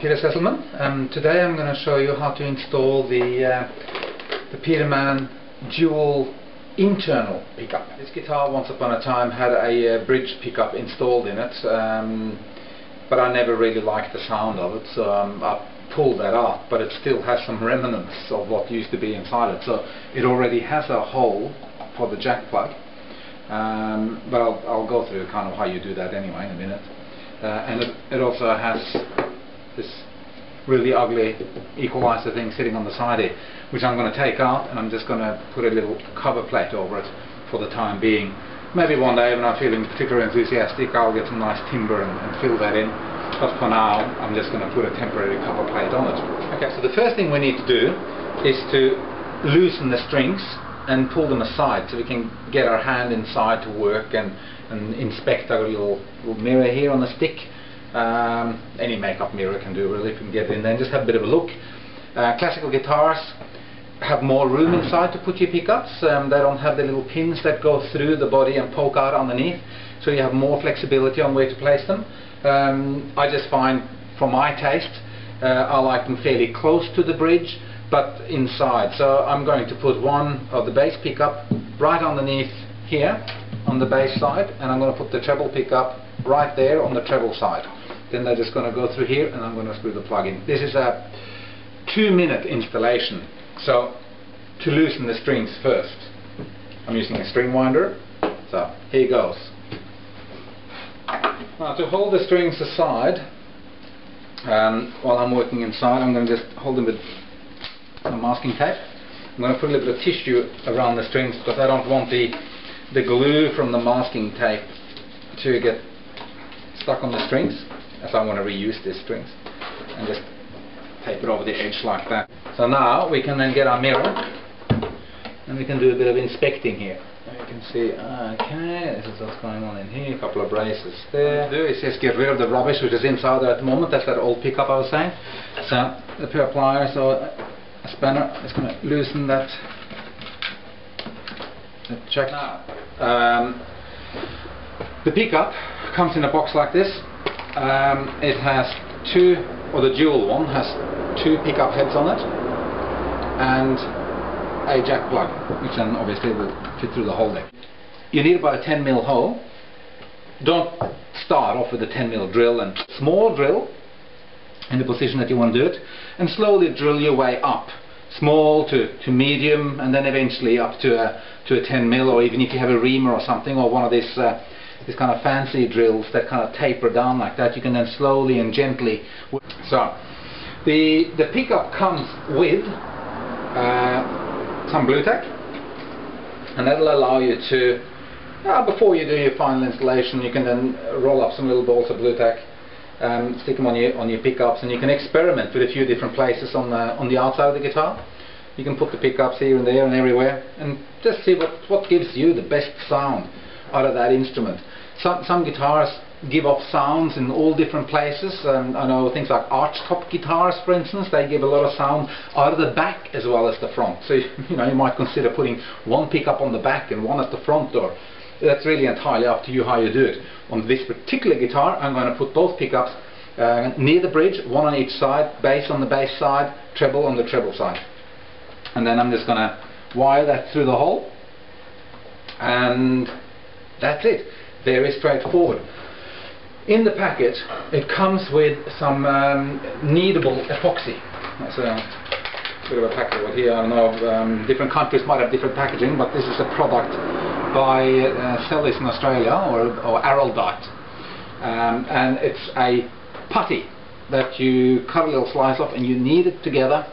Peter Sesselmann. and today I'm going to show you how to install the, uh, the Peterman dual internal pickup. This guitar once upon a time had a uh, bridge pickup installed in it, um, but I never really liked the sound of it, so um, I pulled that out, but it still has some remnants of what used to be inside it. So it already has a hole for the jack plug, um, but I'll, I'll go through kind of how you do that anyway in a minute. Uh, and it, it, also has this really ugly equalizer thing sitting on the side here which I'm going to take out and I'm just going to put a little cover plate over it for the time being. Maybe one day when I'm feeling particularly enthusiastic I'll get some nice timber and, and fill that in but for now I'm just going to put a temporary cover plate on it. Okay, so the first thing we need to do is to loosen the strings and pull them aside so we can get our hand inside to work and and inspect our little, little mirror here on the stick. Um, any makeup mirror can do really if you can get in there and just have a bit of a look. Uh, classical guitars have more room inside to put your pickups. Um, they don't have the little pins that go through the body and poke out underneath, so you have more flexibility on where to place them. Um, I just find, for my taste, uh, I like them fairly close to the bridge, but inside. So I'm going to put one of the bass pickup right underneath here on the bass side and I'm going to put the treble pickup right there on the treble side. Then they're just going to go through here and I'm going to screw the plug in. This is a two minute installation so to loosen the strings first I'm using a string winder so here goes. Now to hold the strings aside um, while I'm working inside I'm going to just hold them with some masking tape. I'm going to put a little bit of tissue around the strings because I don't want the the glue from the masking tape to get stuck on the strings as I want to reuse these strings and just tape it over the edge like that. So now we can then get our mirror and we can do a bit of inspecting here. You can see, okay, this is what's going on in here, a couple of braces there. Do is just get rid of the rubbish which is inside there at the moment, that's that old pickup I was saying. So the pair of pliers or a spanner is going to loosen that check now. Um, the pickup comes in a box like this. Um, it has two, or the dual one has two pickup heads on it and a jack plug, which then obviously will fit through the hole there. You need about a 10 mil hole. Don't start off with a 10 mil drill and small drill in the position that you want to do it and slowly drill your way up small to, to medium and then eventually up to a, to a 10 mil or even if you have a reamer or something or one of these uh, these kind of fancy drills that kind of taper down like that you can then slowly and gently so the the pickup comes with uh, some Blu-Tack and that'll allow you to uh, before you do your final installation you can then roll up some little balls of Blu-Tack um, stick them on your on your pickups and you can experiment with a few different places on the on the outside of the guitar. You can put the pickups here and there and everywhere and just see what what gives you the best sound out of that instrument some some guitars give off sounds in all different places um, I know things like archtop guitars for instance they give a lot of sound out of the back as well as the front so you know you might consider putting one pickup on the back and one at the front or that's really entirely up to you how you do it. On this particular guitar I'm going to put both pickups uh, near the bridge, one on each side, bass on the bass side, treble on the treble side. And then I'm just going to wire that through the hole and that's it. Very straightforward. In the packet it comes with some um, kneadable epoxy. That's a bit of a packet over here. I don't know, um, different countries might have different packaging but this is a product by uh, Selleys in Australia or, or Araldite um, and it's a putty that you cut a little slice off and you knead it together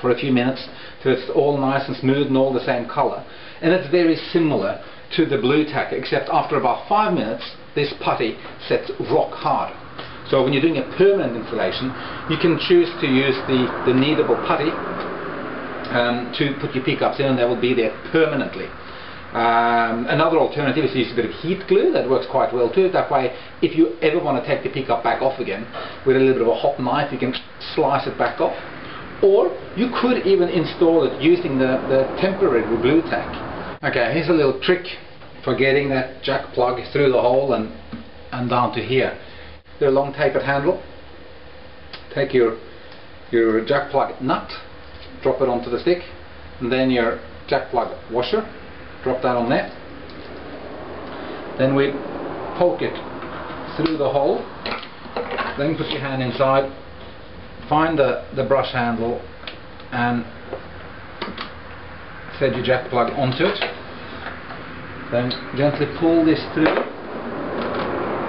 for a few minutes till it's all nice and smooth and all the same color and it's very similar to the Blu-Tack, except after about five minutes this putty sets rock hard so when you're doing a permanent installation you can choose to use the, the kneadable putty um, to put your pickups in and they will be there permanently um, another alternative is to use a bit of heat glue, that works quite well too. That way, if you ever want to take the pickup back off again, with a little bit of a hot knife, you can slice it back off. Or you could even install it using the, the temporary Blu-Tack. Okay, here's a little trick for getting that jack plug through the hole and, and down to here. the long tapered handle. Take your your jack plug nut, drop it onto the stick, and then your jack plug washer, drop that on there. Then we poke it through the hole, then put your hand inside, find the, the brush handle and thread your jack plug onto it. Then gently pull this through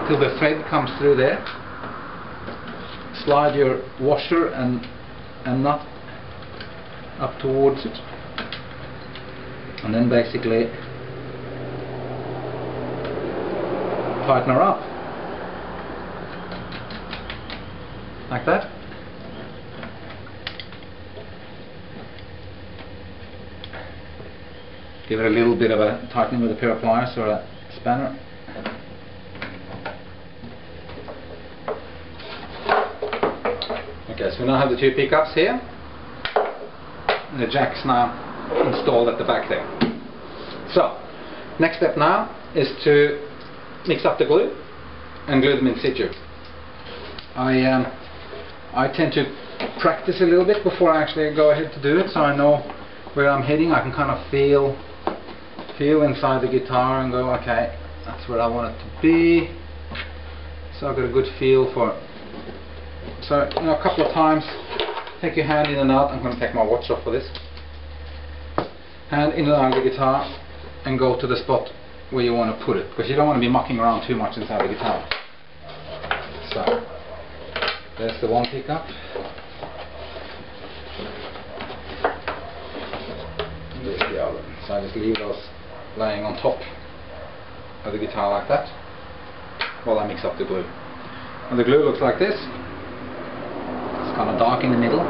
till the thread comes through there. Slide your washer and, and nut up towards it. And then basically tighten her up. Like that. Give it a little bit of a tightening with a pair of pliers or a spanner. Okay, so we now have the two pickups here. And the jack's now installed at the back there. So, next step now is to mix up the glue and glue them in situ. I um, I tend to practice a little bit before I actually go ahead to do it so I know where I'm heading. I can kind of feel feel inside the guitar and go okay that's where I want it to be so I've got a good feel for it. So you know, a couple of times take your hand in and out. I'm going to take my watch off for this. Hand in and out of the guitar and go to the spot where you want to put it because you don't want to be mucking around too much inside the guitar. So there's the one pickup. The other. So I just leave those laying on top of the guitar like that while I mix up the glue. And the glue looks like this. It's kind of dark in the middle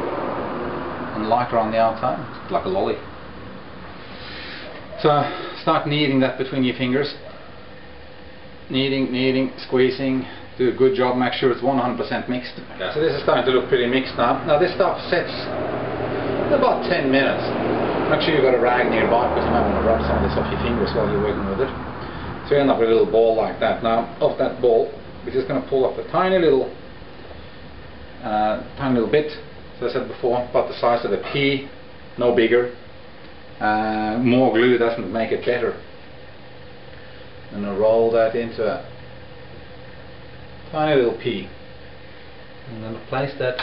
and lighter on the outside, it's like a lolly. So start kneading that between your fingers. Kneading, kneading, squeezing, do a good job, make sure it's 100% mixed. So this is starting to look pretty mixed now. Now this stuff sets about 10 minutes. Make sure you've got a rag nearby because you might want to rub some of this off your fingers while you're working with it. So you end up with a little ball like that. Now, off that ball, we're just going to pull up a tiny little, uh, tiny little bit, as I said before, about the size of a pea, no bigger. Uh, more glue doesn't make it better. And I'll roll that into a tiny little pea. Going to place that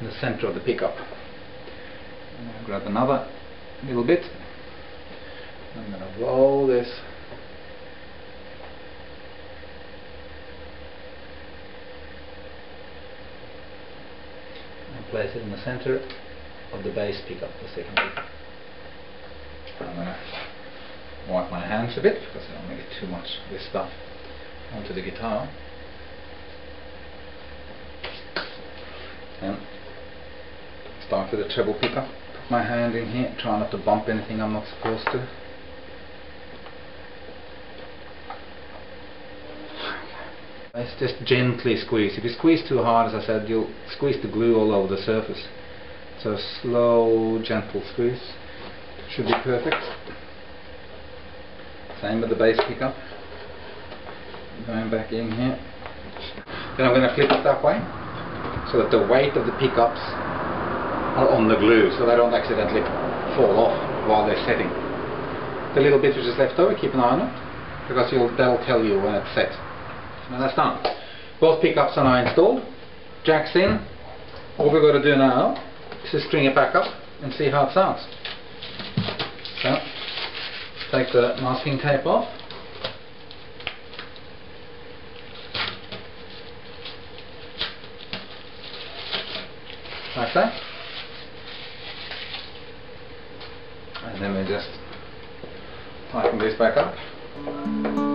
in the center of the pickup. Grab another little bit. I'm going to roll this and place it in the center of the bass pickup, the second pickup. I'm going to wipe my hands a bit because I don't want to get too much of this stuff onto the guitar. And start with the treble pickup. My hand in here, try not to bump anything I'm not supposed to. It's just gently squeeze. If you squeeze too hard, as I said, you'll squeeze the glue all over the surface. So slow, gentle squeeze should be perfect. Same with the bass pickup. Going back in here. Then I'm going to flip it that way so that the weight of the pickups are on the glue so they don't accidentally fall off while they're setting. The little bit which is left over, keep an eye on it because they'll tell you when it's set. Now that's done. Both pickups are now installed. Jack's in. All we've got to do now is to string it back up and see how it sounds. So, take the masking tape off. Like that. And then we just tighten this back up.